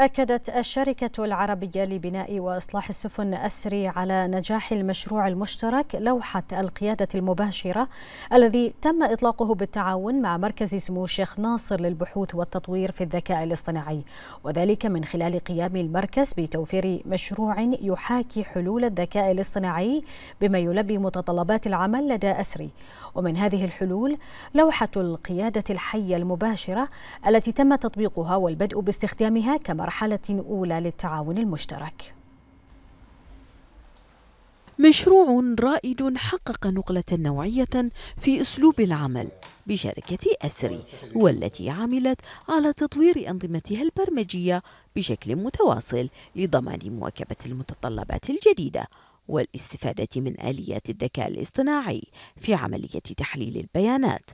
أكدت الشركة العربية لبناء وإصلاح السفن أسري على نجاح المشروع المشترك لوحة القيادة المباشرة الذي تم إطلاقه بالتعاون مع مركز سمو الشيخ ناصر للبحوث والتطوير في الذكاء الاصطناعي. وذلك من خلال قيام المركز بتوفير مشروع يحاكي حلول الذكاء الاصطناعي بما يلبي متطلبات العمل لدى أسري. ومن هذه الحلول لوحة القيادة الحية المباشرة التي تم تطبيقها والبدء باستخدامها كمرحلة أولى للتعاون المشترك. مشروع رائد حقق نقلة نوعية في أسلوب العمل بشركة أسري والتي عملت على تطوير أنظمتها البرمجية بشكل متواصل لضمان مواكبة المتطلبات الجديدة والاستفادة من آليات الذكاء الاصطناعي في عملية تحليل البيانات.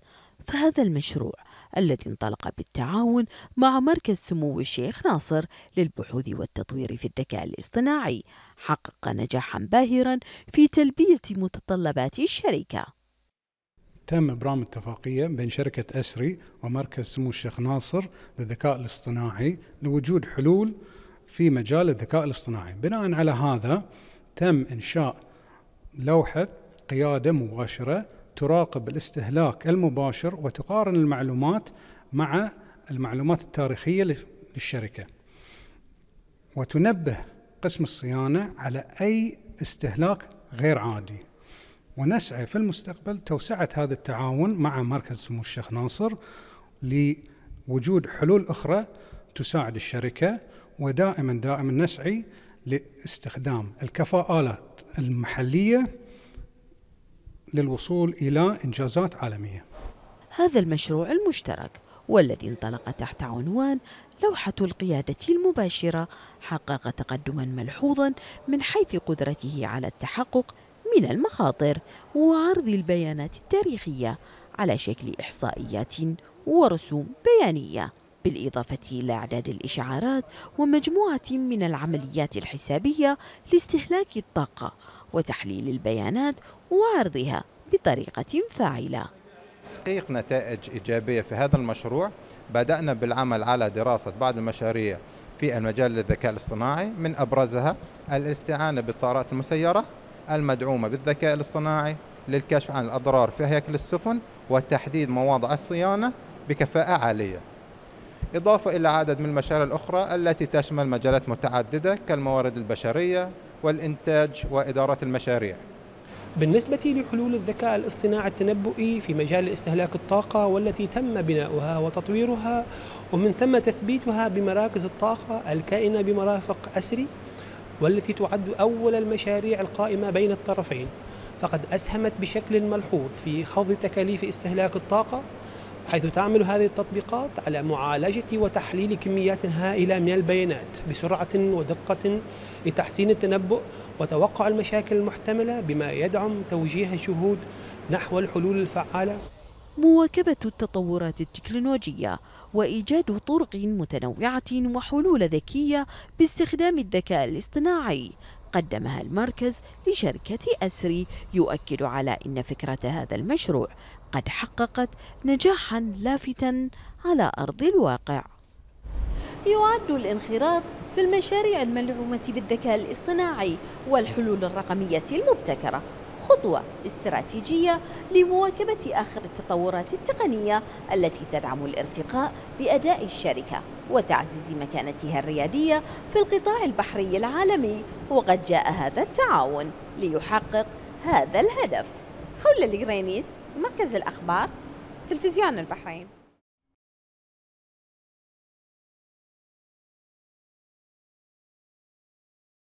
فهذا المشروع الذي انطلق بالتعاون مع مركز سمو الشيخ ناصر للبحوث والتطوير في الذكاء الاصطناعي حقق نجاحا باهرا في تلبية متطلبات الشركة. تم إبرام اتفاقية بين شركة أسري ومركز سمو الشيخ ناصر للذكاء الاصطناعي لوجود حلول في مجال الذكاء الاصطناعي. بناء على هذا تم إنشاء لوحة قيادة مباشرة تراقب الاستهلاك المباشر وتقارن المعلومات مع المعلومات التاريخية للشركة. وتنبه قسم الصيانة على أي استهلاك غير عادي. ونسعى في المستقبل توسعة هذا التعاون مع مركز سمو الشيخ ناصر لوجود حلول أخرى تساعد الشركة ودائما دائما نسعي لاستخدام الكفاءات المحلية للوصول إلى إنجازات عالمية. هذا المشروع المشترك والذي انطلق تحت عنوان لوحة القيادة المباشرة حقق تقدما ملحوظا من حيث قدرته على التحقق من المخاطر وعرض البيانات التاريخية على شكل إحصائيات ورسوم بيانية بالإضافة إلى إعداد الإشعارات ومجموعة من العمليات الحسابية لاستهلاك الطاقة وتحليل البيانات وعرضها بطريقة فاعلة. تحقيق نتائج إيجابية في هذا المشروع. بدأنا بالعمل على دراسة بعض المشاريع في المجال الذكاء الاصطناعي من أبرزها الاستعانة بالطائرات المسيرة المدعومة بالذكاء الاصطناعي للكشف عن الأضرار في هيكل السفن وتحديد مواضع الصيانة بكفاءة عالية. إضافة إلى عدد من المشاريع الأخرى التي تشمل مجالات متعددة كالموارد البشرية والإنتاج وإدارة المشاريع. بالنسبة لحلول الذكاء الاصطناعي التنبؤي في مجال استهلاك الطاقة والتي تم بناؤها وتطويرها ومن ثم تثبيتها بمراكز الطاقة الكائنة بمرافق أسري والتي تعد أول المشاريع القائمة بين الطرفين فقد أسهمت بشكل ملحوظ في خفض تكاليف استهلاك الطاقة حيث تعمل هذه التطبيقات على معالجة وتحليل كميات هائلة من البيانات بسرعة ودقة لتحسين التنبؤ وتوقع المشاكل المحتملة بما يدعم توجيه الجهود نحو الحلول الفعالة. مواكبة التطورات التكنولوجية وإيجاد طرق متنوعة وحلول ذكية باستخدام الذكاء الاصطناعي قدمها المركز لشركة أسري يؤكد على أن فكرة هذا المشروع قد حققت نجاحا لافتا على أرض الواقع. يعد الانخراط في المشاريع الملعومة بالذكاء الاصطناعي والحلول الرقمية المبتكرة خطوة استراتيجية لمواكبة آخر التطورات التقنية التي تدعم الارتقاء بأداء الشركة وتعزيز مكانتها الريادية في القطاع البحري العالمي وقد جاء هذا التعاون ليحقق هذا الهدف. خولة القرينيس مركز الأخبار تلفزيون البحرين.